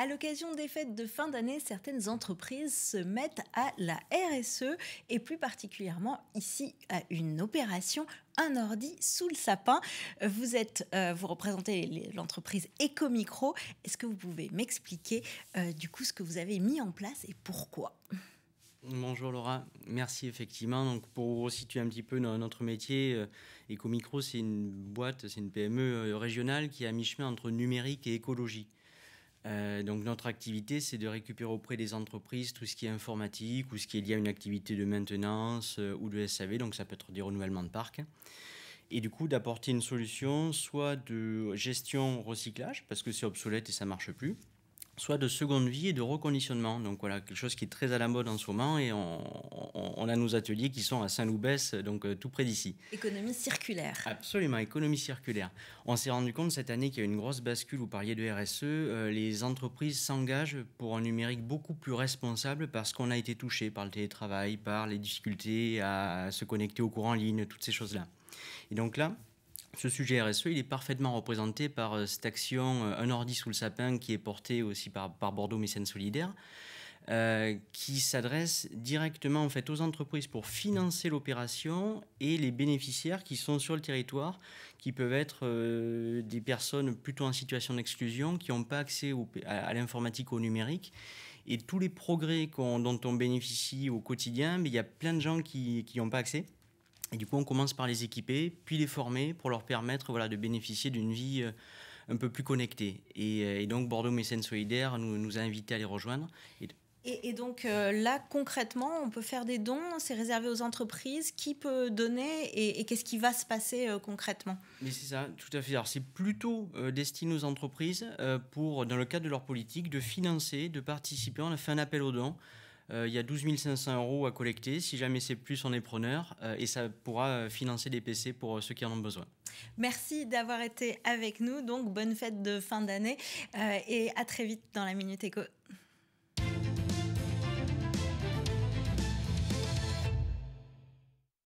À l'occasion des fêtes de fin d'année, certaines entreprises se mettent à la RSE et plus particulièrement ici à une opération un ordi sous le sapin. Vous êtes, euh, vous représentez l'entreprise Ecomicro. Est-ce que vous pouvez m'expliquer euh, du coup ce que vous avez mis en place et pourquoi? Bonjour Laura, merci effectivement. Donc pour situer un petit peu notre métier, euh, Ecomicro c'est une boîte, c'est une PME régionale qui est à mi-chemin entre numérique et écologie. Euh, donc notre activité, c'est de récupérer auprès des entreprises tout ce qui est informatique ou ce qui est lié à une activité de maintenance euh, ou de SAV, donc ça peut être des renouvellements de parc. Et du coup, d'apporter une solution soit de gestion recyclage, parce que c'est obsolète et ça marche plus, soit de seconde vie et de reconditionnement. Donc voilà, quelque chose qui est très à la mode en ce moment et on, a nos ateliers qui sont à Saint-Loubès, donc euh, tout près d'ici. Économie circulaire. Absolument, économie circulaire. On s'est rendu compte cette année qu'il y a une grosse bascule, vous parliez de RSE, euh, les entreprises s'engagent pour un numérique beaucoup plus responsable parce qu'on a été touché par le télétravail, par les difficultés à se connecter au courant en ligne, toutes ces choses-là. Et donc là, ce sujet RSE, il est parfaitement représenté par euh, cette action Un ordi sous le sapin qui est portée aussi par, Bordeaux Mécène Solidaire, euh, qui s'adresse directement en fait aux entreprises pour financer l'opération et les bénéficiaires qui sont sur le territoire, qui peuvent être des personnes plutôt en situation d'exclusion, qui n'ont pas accès à, l'informatique, au numérique. Et tous les progrès dont on bénéficie au quotidien, mais il y a plein de gens qui n'ont pas accès. Et du coup, on commence par les équiper, puis les former pour leur permettre voilà, de bénéficier d'une vie euh, un peu plus connectée. Et, euh, donc, Bordeaux Mécène Solidaire nous, a invités à les rejoindre. Donc euh, là, concrètement, on peut faire des dons, c'est réservé aux entreprises. Qui peut donner et, qu'est-ce qui va se passer concrètement? Mais c'est ça, tout à fait. Alors c'est plutôt destiné aux entreprises pour, dans le cadre de leur politique, de financer, de participer. On a fait un appel aux dons. Euh, il y a 12 500 euros à collecter. Si jamais c'est plus, on est preneur. Euh, et ça pourra euh, financer des PC pour ceux qui en ont besoin. Merci d'avoir été avec nous. Donc, bonne fête de fin d'année et à très vite dans la Minute Éco.